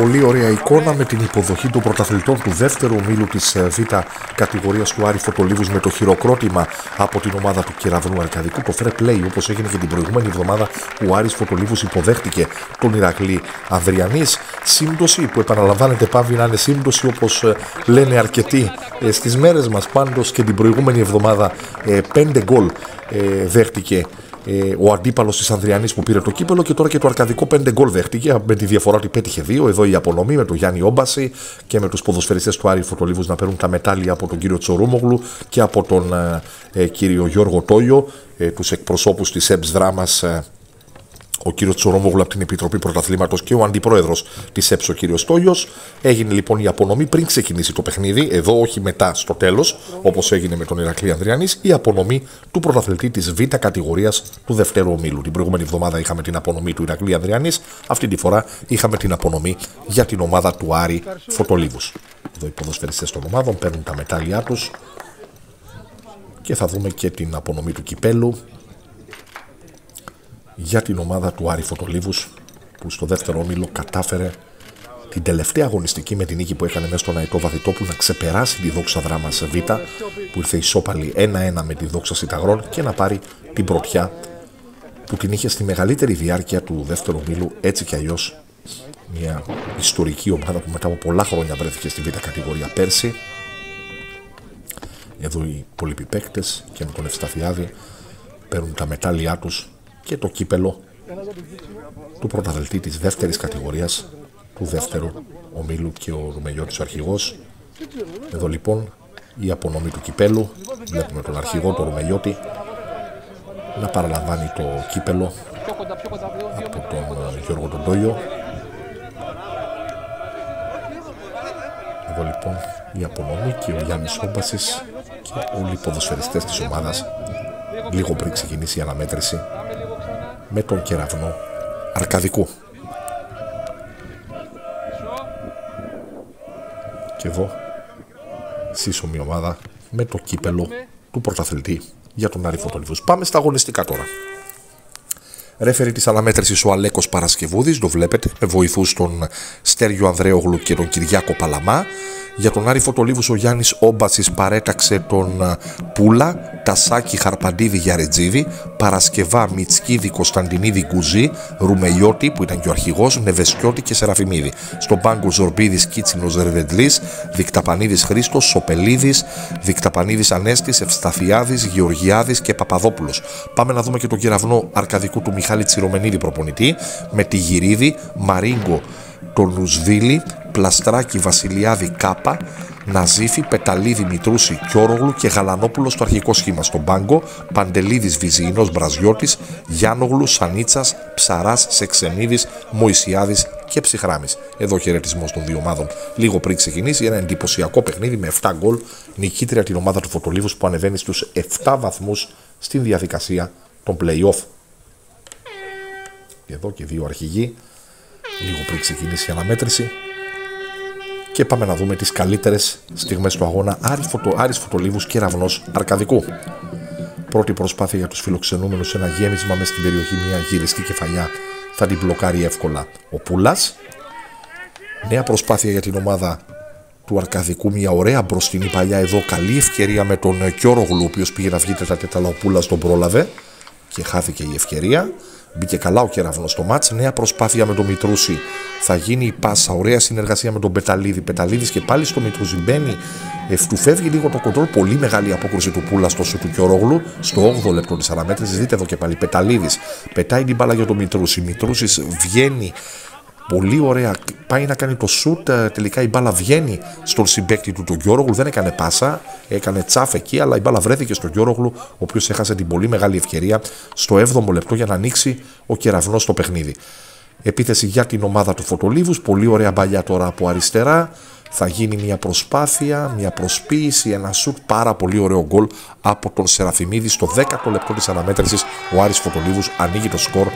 Πολύ ωραία εικόνα με την υποδοχή των πρωταθλητών του δεύτερου ομίλου της ε, Β κατηγορίας του Άρη Φωτολίβου με το χειροκρότημα από την ομάδα του Κεραυνού Αρκαδικού. Το fair play όπως έγινε και την προηγούμενη εβδομάδα που ο Άρης Φωτολίβου υποδέχτηκε τον Ηρακλή Ανδριανής. Σύμπτωση που επαναλαμβάνεται πάβει να είναι σύμπτωση όπως ε, λένε αρκετοί ε, στις μέρες μας. Πάντως και την προηγούμενη εβδομάδα πέντε γκολ δέχτηκε ε, ο αντίπαλος της Ανδριανής που πήρε το κύπελο και τώρα και το αρκαδικό 5 γκολ δέχτηκε με τη διαφορά ότι πέτυχε δύο. Εδώ η απονομή με τον Γιάννη Όμπαση και με τους ποδοσφαιριστές του Άρη Φωτολίβους να παίρνουν τα μετάλλια από τον κύριο Τσορούμογλου και από τον ε, ε κύριο Γιώργο Τόγιο, ε, τους εκπροσώπους της ΕΜΣ Δράμας ε, ο κύριος Τσορόμογλου από την Επιτροπή Πρωταθλήματος και ο αντιπρόεδρος της ΕΠΣ, ο κύριος Τόγιο. Έγινε λοιπόν η απονομή πριν ξεκινήσει το παιχνίδι, εδώ όχι μετά στο τέλος, όπως έγινε με τον Ηρακλή Ανδριανής, η απονομή του πρωταθλητή της Β κατηγορίας του δευτέρου ομίλου. Την προηγούμενη εβδομάδα είχαμε την απονομή του Ηρακλή Ανδριανής, αυτή τη φορά είχαμε την απονομή για την ομάδα του Άρη Φωτολίβου. Εδώ οι ποδοσφαιριστές των ομάδων παίρνουν τα μετάλλια τους και θα δούμε και την απονομή του κυπέλου για την ομάδα του Άρη Φωτολίβους που στο δεύτερο όμιλο κατάφερε την τελευταία αγωνιστική με την νίκη που έκανε μέσα στον Αϊτό Βαθιτόπου να ξεπεράσει τη δόξα δράμα σε Β που ήρθε ισόπαλη 1-1 με τη δόξα Σιταγρών και να πάρει την πρωτιά που την είχε στη μεγαλύτερη διάρκεια του δεύτερου ομίλου έτσι κι αλλιώς μια ιστορική ομάδα που μετά από πολλά χρόνια βρέθηκε στη Β κατηγορία πέρσι. Εδώ οι πολυπιπέκτες και με τον Ευσταθιάδη παίρνουν τα μετάλλια τους και το κύπελο του πρωταθλητή της δεύτερης κατηγορίας του δεύτερου ομίλου και ο Ρουμελιώτης ο αρχηγός. Εδώ λοιπόν η απονομή του κυπέλου. Βλέπουμε τον αρχηγό, τον Ρουμελιώτη, να παραλαμβάνει το κύπελο από τον ε, Γιώργο τον Τόγιο. Εδώ λοιπόν η απονομή και ο Γιάννης Όμπασης και όλοι οι ποδοσφαιριστές της ομάδας λίγο πριν ξεκινήσει η αναμέτρηση με τον κεραυνό Αρκαδικού. Και εδώ σύσσωμη ομάδα με το κύπελο του πρωταθλητή για τον Άρη Φωτολίβους. Πάμε στα αγωνιστικά τώρα. Ρέφερη της αναμέτρησης ο Αλέκος Παρασκευούδης, το βλέπετε, με βοηθούς τον Στέργιο Ανδρέογλου και τον Κυριάκο Παλαμά. Για τον Άρη Φωτολίβου ο Γιάννης Όμπατση παρέταξε τον Πούλα, Τασάκη Χαρπαντίδη Γιαρετζίδη, Παρασκευά Μιτσκίδη Κωνσταντινίδη Γκουζή, Ρουμελιώτη που ήταν και ο αρχηγός, Νεβεσκιώτη και Σεραφιμίδη. Στον πάγκο Ζορμπίδης Κίτσινος Ρεβεντλής, Δικταπανίδης Χρήστος, Σοπελίδης, Δικταπανίδης Ανέστης, Ευσταθιάδης, Γεωργιάδης και Παπαδόπουλος. Πάμε να δούμε και τον κεραυνό Αρκαδικού του Μιχάλη Τσιρομενίδη προπονητή, με τη Γυρίδη, Μαρίγκο, τον Νουσβίλη, Πλαστράκη Βασιλιάδη Κάπα, Ναζίφη, Πεταλίδη Μητρούση Κιόρογλου και Γαλανόπουλο στο αρχικό σχήμα. Στον πάγκο, Παντελίδης Βυζιεινό Μπραζιώτης, Γιάννογλου, Σανίτσας, Ψαράς, Σεξενίδης, Μωησιάδη και Ψυχράμης. Εδώ χαιρετισμός των δύο ομάδων. Λίγο πριν ξεκινήσει ένα εντυπωσιακό παιχνίδι με 7 γκολ. Νικήτρια την ομάδα του Φωτολίβους που ανεβαίνει στους 7 βαθμούς στην διαδικασία των playoff. Εδώ και δύο αρχηγοί. Λίγο πριν ξεκινήσει η αναμέτρηση. Και πάμε να δούμε τις καλύτερες στιγμές του αγώνα Άρης, Φωτο, Άρης Φωτολίβους και Ραβνός Αρκαδικού. Πρώτη προσπάθεια για τους φιλοξενούμενους ένα γέμισμα μέσα στην περιοχή μια γυριστή κεφαλιά θα την μπλοκάρει εύκολα ο Πούλας. Νέα προσπάθεια για την ομάδα του Αρκαδικού, μια ωραία μπροστινή παλιά εδώ, καλή ευκαιρία με τον Κιόρογλου, ο οποίος πήγε να βγει τέτα ο Πούλας τον πρόλαβε και χάθηκε η ευκαιρία. Μπήκε καλά ο κεραυνός στο μάτς. Νέα προσπάθεια με τον Μητρούση. Θα γίνει η πάσα. Ωραία συνεργασία με τον Πεταλίδη. Πεταλίδης και πάλι στο Μητρούση. Μπαίνει. Εφτου φεύγει λίγο το κοντρόλ. Πολύ μεγάλη απόκριση του Πούλας στο σου του Κιορόγλου. Στο 8ο λεπτό της αναμέτρησης. Δείτε εδώ και πάλι. Πεταλίδης. Πετάει την μπάλα για τον Μητρούση. Μητρούσης βγαίνει Πολύ ωραία. Πάει να κάνει το σουτ. Ε, τελικά η μπάλα βγαίνει στον συμπέκτη του, τον Γιώργου. Δεν έκανε πάσα. Έκανε τσάφ εκεί, αλλά η μπάλα βρέθηκε στον Γιώργου, ο οποίος έχασε την πολύ μεγάλη ευκαιρία στο 7ο λεπτό για να ανοίξει ο κεραυνός στο παιχνίδι. Επίθεση για την ομάδα του Φωτολίβους. Πολύ ωραία μπαλιά τώρα από αριστερά θα γίνει μια προσπάθεια, μια προσποίηση, ένα σουτ πάρα πολύ ωραίο γκολ από τον Σεραφιμίδη στο 10ο λεπτό της αναμέτρησης ο Άρης Φωτολίβους ανοίγει το σκορ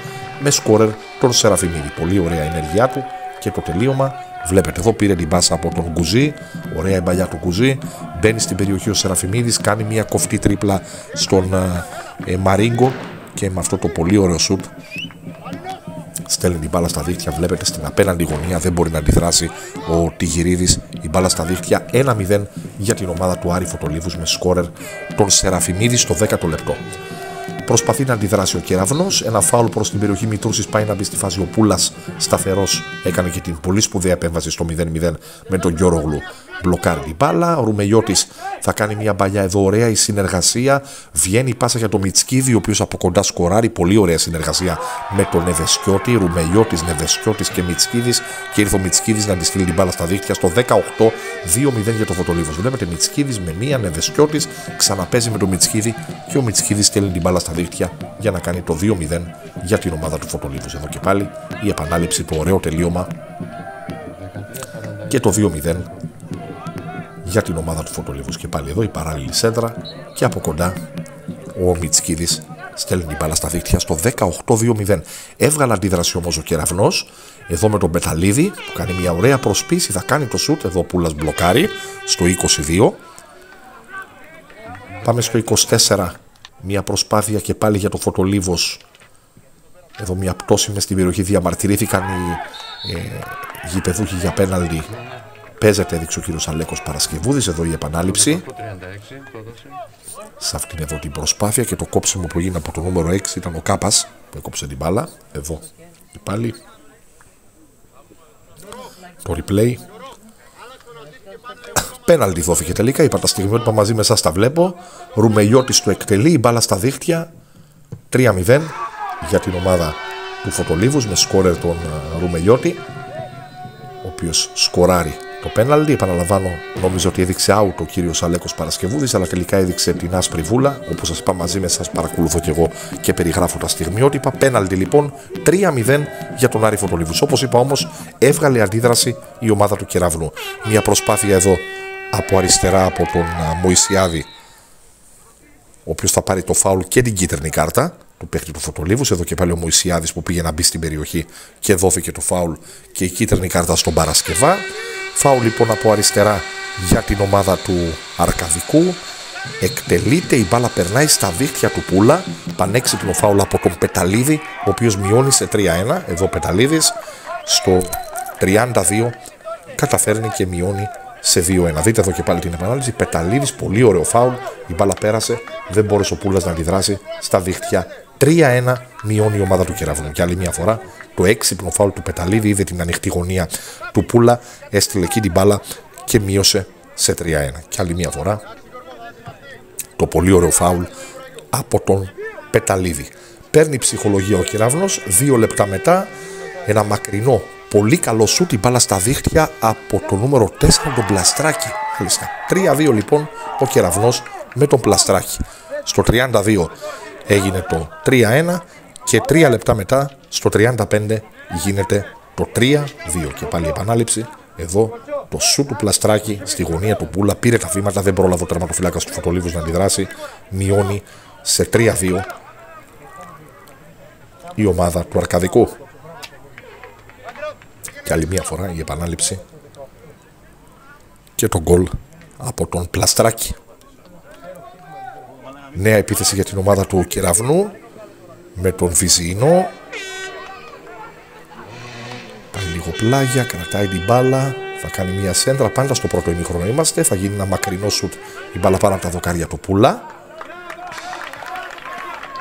με σκόρερ τον Σεραφιμίδη. Πολύ ωραία ενέργειά του και το τελείωμα Βλέπετε εδώ πήρε την μπάσα από τον Κουζί, ωραία η μπαλιά του Κουζί, μπαίνει στην περιοχή ο Σεραφιμίδης, κάνει μια κοφτή τρίπλα στον ε, ε Μαρίγκο και με αυτό το πολύ ωραίο σουτ στέλνει την μπάλα στα δίχτυα. Βλέπετε στην απέναντι γωνία δεν μπορεί να αντιδράσει ο Τιγυρίδης. Η μπάλα στα δίχτυα 1-0 για την ομάδα του Άρη Φωτολίβους με σκόρερ τον Σεραφιμίδη στο 10ο λεπτό. Προσπαθεί να αντιδράσει ο κεραυνός. Ένα φάουλ προς την περιοχή Μητρούση πάει να μπει στη φάση. Ο Πούλα σταθερός έκανε και την πολύ σπουδαία επέμβαση στο 0-0 με τον Γιώρογλου μπλοκάρει την μπάλα. Ο Ρουμελιώτη θα κάνει μια μπαλιά εδώ. Ωραία η συνεργασία. Βγαίνει η πάσα για το Μιτσκίδη, ο οποίος από κοντά σκοράρει. Πολύ ωραία συνεργασία με τον Νεβεσκιώτη. Ρουμελιώτη, Νεβεσκιώτης και Μιτσκίδη. Και ήρθε ο Μιτσκίδη να αντιστείλει την μπάλα στα δίχτυα στο 18 2-0 για το Φωτολίβο. Βλέπετε Μιτσκίδη με μία Νεβεσκιώτης. Ξαναπέζει με τον Μιτσκίδη και ο Μιτσκίδη στέλνει την μπάλα στα δίχτυα για να κάνει το 2-0 για την ομάδα του Φωτολίβου. Εδώ και πάλι η επανάληψη, το ωραίο τελείωμα και το 2-0 για την ομάδα του Φωτολίβους και πάλι εδώ η παράλληλη σέντρα και από κοντά ο Μιτσκίδης στέλνει την μπάλα στα δίκτυα στο 18-2-0. Έβγαλε αντίδραση όμως ο Κεραυνός εδώ με τον Πεταλίδη που κάνει μια ωραία προσπίση θα κάνει το σούτ εδώ Πούλας μπλοκάρει στο 22 πάμε στο 24 μια προσπάθεια και πάλι για το Φωτολίβος εδώ μια πτώση μες στην περιοχή διαμαρτυρήθηκαν οι ε, γηπεδούχοι για πέναλτι Παίζεται, έδειξε ο κύριος Αλέκος Παρασκευούδης. Εδώ η επανάληψη. Σε αυτήν εδώ την προσπάθεια και το κόψιμο που έγινε από το νούμερο 6 ήταν ο Κάπας που έκοψε την μπάλα. Εδώ και πάλι. Το replay. Πέναλτι δόθηκε τελικά. Είπα τα στιγμιότυπα μαζί με εσάς τα βλέπω. Ρουμελιώτη του εκτελεί. Η μπάλα στα δίχτυα. 3-0 για την ομάδα του Φωτολίβους με σκόρερ τον ε, Ρουμελιώτη ο οποίος σκοράρει το πέναλτι. Επαναλαμβάνω, νομίζω ότι έδειξε out ο κύριος Αλέκος Παρασκευούδης, αλλά τελικά έδειξε την άσπρη βούλα. Όπως σας είπα, μαζί με εσά παρακολουθώ και εγώ και περιγράφω τα στιγμιότυπα. Πέναλτι λοιπόν 3-0 για τον Άρη Φωτολίβου. Όπως είπα όμως, έβγαλε αντίδραση η ομάδα του Κεραυνού. Μια προσπάθεια εδώ από αριστερά από τον Μωησιάδη, ο οποίος θα πάρει το φάουλ και την κίτρινη κάρτα του παίχτη του Φωτολίβου. Εδώ και πάλι ο Μωησιάδη που πήγε να μπει στην περιοχή και δόθηκε το φάουλ και η κίτρινη κάρτα στον Παρασκευά. Φάουλ λοιπόν από αριστερά για την ομάδα του Αρκαδικού. Εκτελείται, η μπάλα περνάει στα δίχτυα του Πούλα. Πανέξυπνο φάουλ από τον Πεταλίδη, ο οποίος μειώνει σε 3-1. Εδώ ο Πεταλίδης στο 32 καταφέρνει και μειώνει σε 2-1. Δείτε εδώ και πάλι την επανάληψη. Πεταλίδης, πολύ ωραίο φάουλ. Η μπάλα πέρασε, δεν μπόρεσε ο Πούλας να αντιδράσει στα δίχτυα 3-1 μειώνει η ομάδα του Κεραυνού. Και άλλη μια φορά το έξυπνο φάουλ του Πεταλίδη είδε την ανοιχτή γωνία του Πούλα, έστειλε εκεί την μπάλα και μείωσε σε 3-1. Και άλλη μια φορά το πολύ ωραίο φάουλ από τον Πεταλίδη. Παίρνει ψυχολογία ο Κεραυνός, δύο λεπτά μετά ένα μακρινό πολύ καλό σου την μπάλα στα δίχτυα από το νούμερο 4 τον Πλαστράκη. 3-2 λοιπόν ο Κεραυνός με τον Πλαστράκη. Στο 32 έγινε το 3-1 και 3 λεπτά μετά στο 35 γίνεται το 3-2 και πάλι η επανάληψη εδώ το σου του πλαστράκι στη γωνία του Πούλα πήρε τα βήματα, δεν πρόλαβε ο τερματοφυλάκας του Φωτολίβους να αντιδράσει μειώνει σε 3-2 η ομάδα του Αρκαδικού. Και άλλη μια φορά η επανάληψη και το γκολ από τον Πλαστράκη Νέα επίθεση για την ομάδα του Κεραυνού με τον Βυζίνο. Πάει λίγο πλάγια, κρατάει την μπάλα. Θα κάνει μια σέντρα. Πάντα στο πρώτο ημίχρονο είμαστε. Θα γίνει ένα μακρινό σουτ η μπάλα πάνω από τα δοκάρια του Πούλα.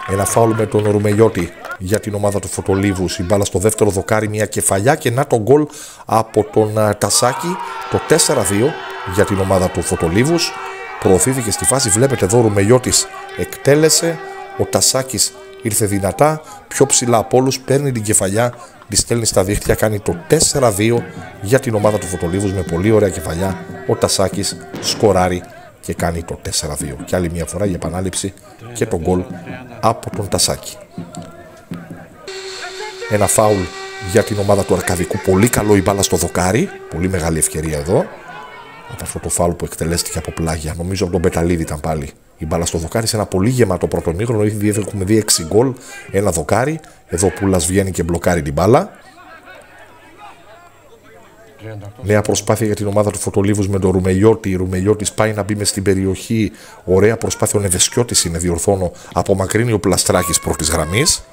Ένα φάουλ με τον Ρουμελιώτη για την ομάδα του Φωτολίβους. Η μπάλα στο δεύτερο δοκάρι, μια κεφαλιά και να τον γκολ από τον Τασάκη. Το 4-2 για την ομάδα του Φωτολίβους προωθήθηκε στη φάση. Βλέπετε εδώ ο Ρουμελιώτης εκτέλεσε. Ο Τασάκης ήρθε δυνατά, πιο ψηλά από όλους, παίρνει την κεφαλιά, τη στέλνει στα δίχτυα, κάνει το 4-2 για την ομάδα του Φωτολίβους με πολύ ωραία κεφαλιά. Ο Τασάκης σκοράρει και κάνει το 4-2. Και άλλη μια φορά η επανάληψη και τον γκολ από τον Τασάκη. Ένα φάουλ για την ομάδα του Αρκαδικού. Πολύ καλό η μπάλα στο δοκάρι. Πολύ μεγάλη ευκαιρία εδώ από αυτό το φάουλ που εκτελέστηκε από πλάγια. Νομίζω από τον Πεταλίδη ήταν πάλι. Η μπάλα στο δοκάρι σε ένα πολύ γεμάτο πρώτο μήχρονο. Ήδη έχουμε δει 6 γκολ, ένα δοκάρι. Εδώ Πούλας βγαίνει και μπλοκάρει την μπάλα. Νέα προσπάθεια για την ομάδα του Φωτολίβους με τον Ρουμελιώτη. Ο Ρουμελιώτης πάει να μπει μες στην περιοχή. Ωραία προσπάθεια. Ο Νεβεσκιώτης είναι, διορθώνω. Απομακρύνει ο Πλαστράκης πρώτης γραμμής.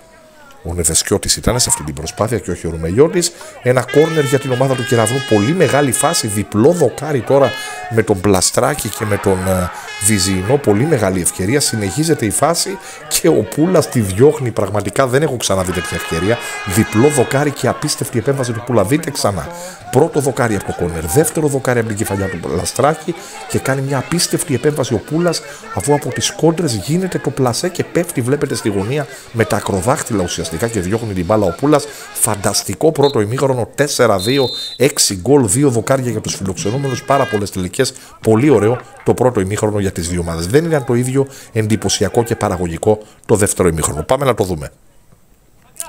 Ο Νεβεσκιώτης ήταν σε αυτή την προσπάθεια και όχι ο Ρουμελιώτη. Ένα κόρνερ για την ομάδα του Κεραυνού. Πολύ μεγάλη φάση. Διπλό δοκάρι τώρα με τον Πλαστράκη και με τον uh, Βυζινό. Πολύ μεγάλη ευκαιρία. Συνεχίζεται η φάση και ο Πούλας τη διώχνει. Πραγματικά δεν έχω ξαναδεί τέτοια ευκαιρία. Διπλό δοκάρι και απίστευτη επέμβαση του Πούλα. Δείτε ξανά. Πρώτο δοκάρι από το κόρνερ. Δεύτερο δοκάρι από την κεφαλιά του Πλαστράκη και κάνει μια απίστευτη επέμβαση ο Πούλας αφού από τις κόντρες γίνεται το πλασέ και πέφτει. Βλέπετε στη γωνία με τα ακροδάχτυλα ουσιαστικά ουσιαστικά και διώχνει την μπάλα ο Πούλας. Φανταστικό πρώτο ημίχρονο 4-2, 6 γκολ, 2 δοκάρια για τους φιλοξενούμενους. Πάρα πολλές τελικές. Πολύ ωραίο το πρώτο ημίχρονο για τις δύο ομάδες. Δεν ήταν το ίδιο εντυπωσιακό και παραγωγικό το δεύτερο ημίχρονο. Πάμε να το δούμε.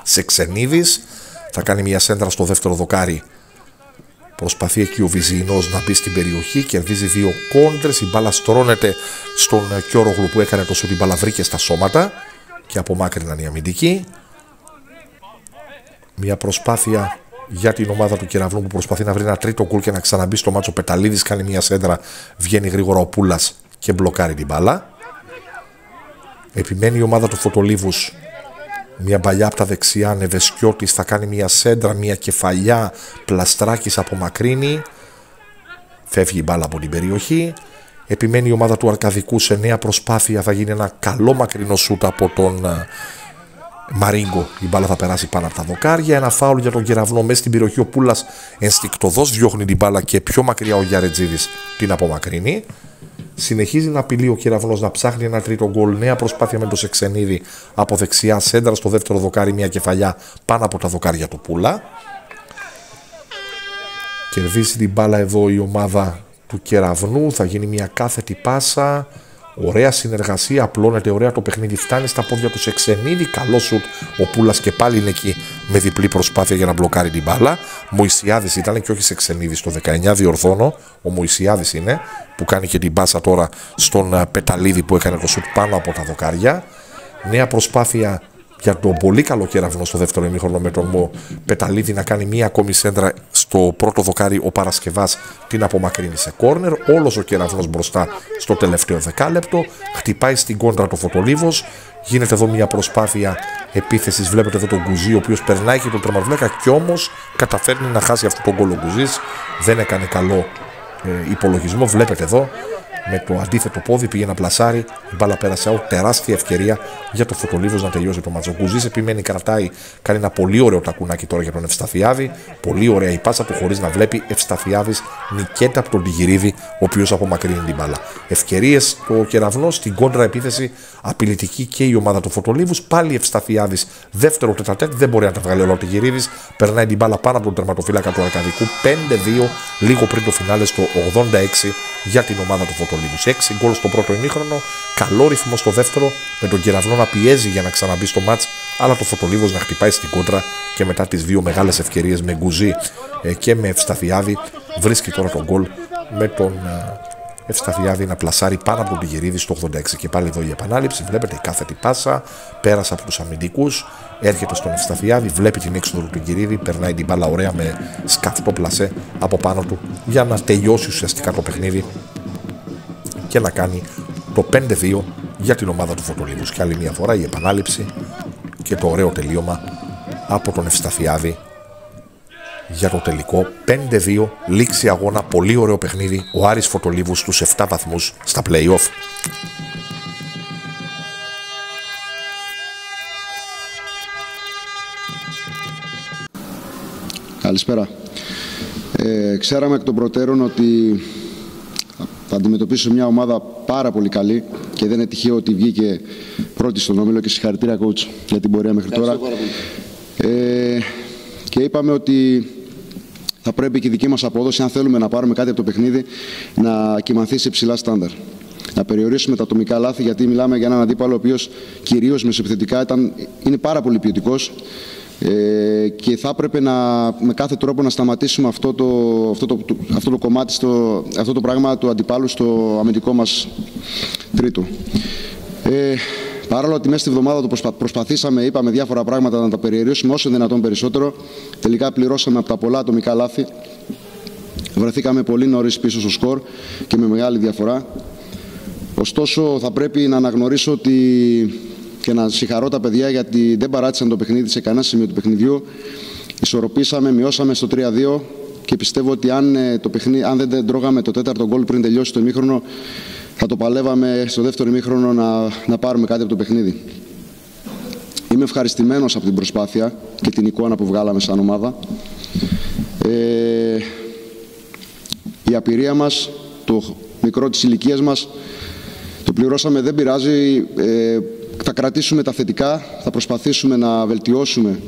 Σε ξενίδη θα κάνει μια σέντρα στο δεύτερο δοκάρι. Προσπαθεί εκεί ο Βυζινός να μπει στην περιοχή, κερδίζει δύο κόντρες. Η μπάλα στρώνεται στον Κιόρογλου που έκανε το σου την μπάλα βρήκε στα σώματα και απομάκρυναν οι αμυντικοί. Μια προσπάθεια για την ομάδα του Κεραυνού που προσπαθεί να βρει ένα τρίτο γκολ και να ξαναμπεί στο μάτσο. Πεταλίδης κάνει μια σέντρα, βγαίνει γρήγορα ο Πούλας και μπλοκάρει την μπάλα. Επιμένει η ομάδα του Φωτολίβους. Μια παλιά από τα δεξιά, Νεβεσκιώτης θα κάνει μια σέντρα, μια κεφαλιά. Πλαστράκης απομακρύνει. Φεύγει η μπάλα από την περιοχή. Επιμένει η ομάδα του Αρκαδικού σε νέα προσπάθεια. Θα γίνει ένα καλό μακρινό σούτ από τον Μαρίγκο. Η μπάλα θα περάσει πάνω από τα δοκάρια. Ένα φάουλ για τον κεραυνό μέσα στην περιοχή. Ο Πούλας ενστικτοδός διώχνει την μπάλα και πιο μακριά ο Γιαρετζίδης την απομακρύνει. Συνεχίζει να απειλεί ο κεραυνός να ψάχνει ένα τρίτο γκολ. Νέα προσπάθεια με το Σεξενίδη από δεξιά. Σέντρα στο δεύτερο δοκάρι. Μια κεφαλιά πάνω από τα δοκάρια του Πούλα. Κερδίζει την μπάλα εδώ η ομάδα του κεραυνού. Θα γίνει μια κάθετη πάσα. Ωραία συνεργασία, απλώνεται ωραία το παιχνίδι. Φτάνει στα πόδια του Σεξενίδη. Καλό σουτ. Ο Πούλας και πάλι είναι εκεί με διπλή προσπάθεια για να μπλοκάρει την μπάλα. Μωησιάδη ήταν και όχι Σεξενίδη στο 19. Διορθώνω. Ο Μωησιάδη είναι που κάνει και την μπάσα τώρα στον ε, Πεταλίδη που έκανε το σουτ πάνω από τα δοκάρια. Νέα προσπάθεια για τον πολύ καλό κεραυνό στο δεύτερο ημίχρονο με τον Μο Πεταλίδη να κάνει μία ακόμη σέντρα στο πρώτο δοκάρι ο Παρασκευάς την απομακρύνει σε κόρνερ. Όλος ο κεραυνός μπροστά στο τελευταίο δεκάλεπτο. Χτυπάει στην κόντρα το Φωτολίβος. Γίνεται εδώ μια προσπάθεια επίθεσης. Βλέπετε εδώ τον Γκουζί, ο οποίος περνάει και τον τερματοφύλακα και όμως καταφέρνει να χάσει αυτό τον κόλλο Γκουζί. Δεν έκανε καλό ε, υπολογισμό. Βλέπετε εδώ με το αντίθετο πόδι πήγε να πλασάρει. Η μπάλα πέρασε out. Τεράστια ευκαιρία για το Φωτολίβο να τελειώσει το μάτσο. Κουζή επιμένει, κρατάει, κάνει ένα πολύ ωραίο τακουνάκι τώρα για τον Ευσταθιάδη. Πολύ ωραία η πάσα του χωρίς να βλέπει. Ευσταθιάδης νικέται από τον Τιγυρίδη, ο οποίος απομακρύνει την μπάλα. Ευκαιρίες το κεραυνό στην κόντρα επίθεση απειλητική και η ομάδα του Φωτολίβου. Πάλι Ευσταθιάδης δεύτερο τετατέτ. Δεν μπορεί να τα βγάλει όλο ο Τιγυρίδης. Περνάει την μπάλα πάνω από τον τερματοφύλακα του Αρκαδικού. 5-2 λίγο πριν το φινάλε στο 86 για την ομάδα του Φωτολίβου. 6 γκολ στο πρώτο ημίχρονο, καλό ρυθμό στο δεύτερο, με τον Κεραυνό να πιέζει για να ξαναμπεί στο μάτς, αλλά το Φωτολίβο να χτυπάει στην κόντρα και μετά τις δύο μεγάλες ευκαιρίες με Γκουζί ε, και με Ευσταθιάδη βρίσκει τώρα τον γκολ με τον ε, Ευσταθιάδη να πλασάρει πάνω από τον Πηγερίδη στο 86. Και πάλι εδώ η επανάληψη. Βλέπετε η κάθετη πάσα, πέρασε από τους αμυντικούς, έρχεται στον Ευσταθιάδη, βλέπει την έξοδο του Πηγερίδη, περνάει την μπάλα ωραία με σκαφτό πλασέ από πάνω του για να τελειώσει ουσιαστικά το παιχνίδι και να κάνει το 5-2 για την ομάδα του Φωτολίβους. Και άλλη μια φορά η επανάληψη και το ωραίο τελείωμα από τον Ευσταθιάδη για το τελικό 5-2 λήξη αγώνα, πολύ ωραίο παιχνίδι ο Άρης Φωτολίβους στους 7 βαθμούς στα play-off. Καλησπέρα. Ε, ξέραμε εκ των προτέρων ότι θα αντιμετωπίσω μια ομάδα πάρα πολύ καλή και δεν είναι τυχαίο ότι βγήκε πρώτη στον όμιλο και συγχαρητήρια coach για την πορεία μέχρι τώρα. Ε, και είπαμε ότι θα πρέπει και η δική μας απόδοση, αν θέλουμε να πάρουμε κάτι από το παιχνίδι, να κοιμανθεί σε ψηλά στάνταρ. Να περιορίσουμε τα ατομικά λάθη, γιατί μιλάμε για έναν αντίπαλο ο οποίος κυρίως μεσοεπιθετικά ήταν, είναι πάρα πολύ ποιοτικός ε, και θα έπρεπε να, με κάθε τρόπο να σταματήσουμε αυτό το, αυτό το, αυτό το κομμάτι, στο, αυτό το πράγμα του αντιπάλου στο αμυντικό μας τρίτο. Ε, παρόλο ότι μέσα στη βδομάδα το προσπα, προσπαθήσαμε, είπαμε διάφορα πράγματα να τα περιερίσουμε όσο δυνατόν περισσότερο, τελικά πληρώσαμε από τα πολλά ατομικά λάθη. Βρεθήκαμε πολύ νωρίς πίσω στο σκορ και με μεγάλη διαφορά. Ωστόσο θα πρέπει να αναγνωρίσω ότι και να συγχαρώ τα παιδιά γιατί δεν παράτησαν το παιχνίδι σε κανένα σημείο του παιχνιδιού. Ισορροπήσαμε, μειώσαμε στο 3-2 και πιστεύω ότι αν, ε, το παιχνίδι, αν δεν τρώγαμε το τέταρτο γκολ πριν τελειώσει το ημίχρονο, θα το παλεύαμε στο δεύτερο ημίχρονο να, να πάρουμε κάτι από το παιχνίδι. Είμαι ευχαριστημένος από την προσπάθεια και την εικόνα που βγάλαμε σαν ομάδα. Ε, η απειρία μας, το μικρό της ηλικίας μας, το πληρώσαμε, δεν πειράζει. Ε, θα κρατήσουμε τα θετικά, θα προσπαθήσουμε να βελτιώσουμε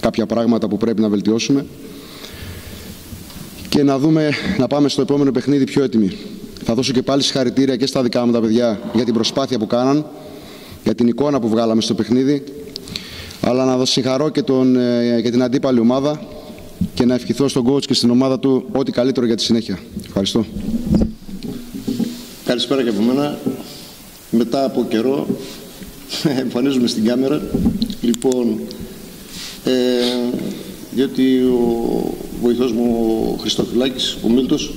κάποια πράγματα που πρέπει να βελτιώσουμε και να δούμε να πάμε στο επόμενο παιχνίδι πιο έτοιμοι. Θα δώσω και πάλι συγχαρητήρια και στα δικά μου τα παιδιά για την προσπάθεια που κάναν, για την εικόνα που βγάλαμε στο παιχνίδι, αλλά να δώσω συγχαρώ και, τον, ε, για την αντίπαλη ομάδα και να ευχηθώ στον coach και στην ομάδα του ό,τι καλύτερο για τη συνέχεια. Ευχαριστώ. Καλησπέρα και από μένα. Μετά από καιρό εμφανίζουμε στην κάμερα. Λοιπόν, ε, διότι ο βοηθός μου ο Χριστοφυλάκης, ο Μίλτος,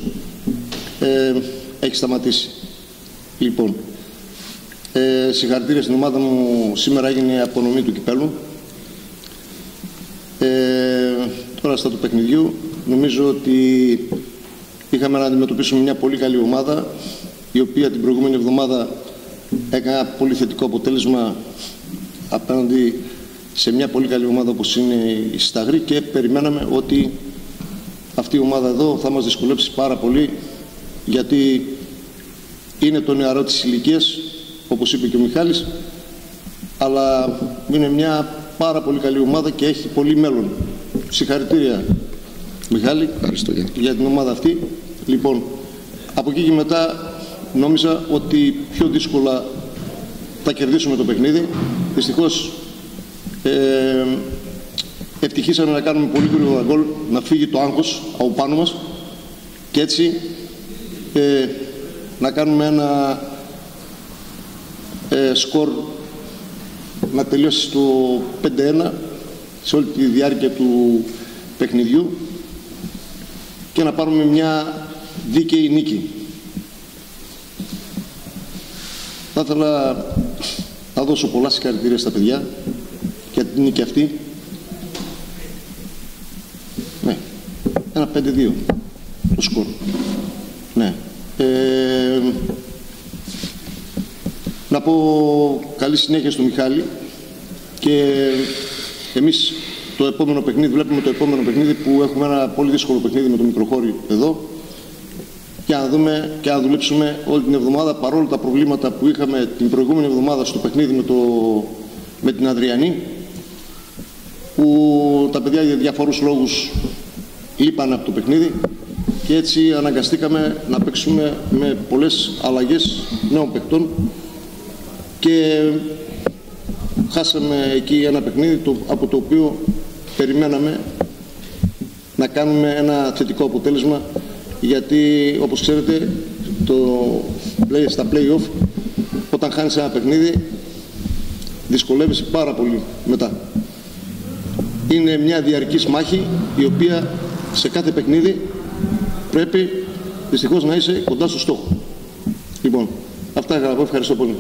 ε, έχει σταματήσει. Λοιπόν, ε, συγχαρητήρια στην ομάδα μου. Σήμερα έγινε η απονομή του κυπέλου. Ε, τώρα στα του παιχνιδιού νομίζω ότι είχαμε να αντιμετωπίσουμε μια πολύ καλή ομάδα η οποία την προηγούμενη εβδομάδα έκανε ένα πολύ θετικό αποτέλεσμα απέναντι σε μια πολύ καλή ομάδα όπως είναι η Σταγρή και περιμέναμε ότι αυτή η ομάδα εδώ θα μας δυσκολέψει πάρα πολύ γιατί είναι το νεαρό της ηλικίας, όπως είπε και ο Μιχάλης αλλά είναι μια πάρα πολύ καλή ομάδα και έχει πολύ μέλλον. Συγχαρητήρια Μιχάλη για την ομάδα αυτή. Λοιπόν, από εκεί και μετά νόμιζα ότι πιο δύσκολα θα κερδίσουμε το παιχνίδι. Δυστυχώς ε, ευτυχήσαμε να κάνουμε πολύ γρήγορα γκολ, να φύγει το άγχος από πάνω μας και έτσι ε, να κάνουμε ένα ε, σκορ να τελειώσει στο 5-1 σε όλη τη διάρκεια του παιχνιδιού και να πάρουμε μια δίκαιη νίκη. Θα ήθελα να δώσω πολλά συγχαρητήρια στα παιδιά για την νίκη αυτή. Ναι, ένα 5-2 το σκορ. Ναι. Ε, να πω καλή συνέχεια στο Μιχάλη και εμείς το επόμενο παιχνίδι, βλέπουμε το επόμενο παιχνίδι που έχουμε ένα πολύ δύσκολο παιχνίδι με το μικροχώρι εδώ και να δούμε και να δουλέψουμε όλη την εβδομάδα παρόλο τα προβλήματα που είχαμε την προηγούμενη εβδομάδα στο παιχνίδι με, το, με την Αδριανή που τα παιδιά για διαφορούς λόγους λείπανε από το παιχνίδι και έτσι αναγκαστήκαμε να παίξουμε με πολλές αλλαγές νέων παιχτών και χάσαμε εκεί ένα παιχνίδι το, από το οποίο περιμέναμε να κάνουμε ένα θετικό αποτέλεσμα γιατί όπως ξέρετε το, στα play-off όταν χάνεις ένα παιχνίδι δυσκολεύεσαι πάρα πολύ μετά. Είναι μια διαρκής μάχη η οποία σε κάθε παιχνίδι πρέπει δυστυχώς να είσαι κοντά στο στόχο. Λοιπόν, αυτά είχα να πω. Ευχαριστώ πολύ.